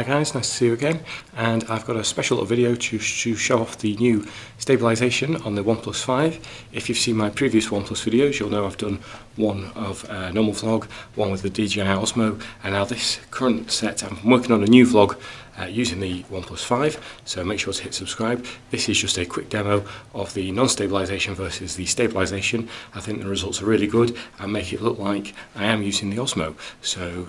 Hi guys, nice to see you again and I've got a special video to, to show off the new stabilisation on the OnePlus 5. If you've seen my previous OnePlus videos you'll know I've done one of a normal vlog, one with the DJI Osmo and now this current set I'm working on a new vlog uh, using the OnePlus 5 so make sure to hit subscribe. This is just a quick demo of the non-stabilisation versus the stabilisation. I think the results are really good and make it look like I am using the Osmo so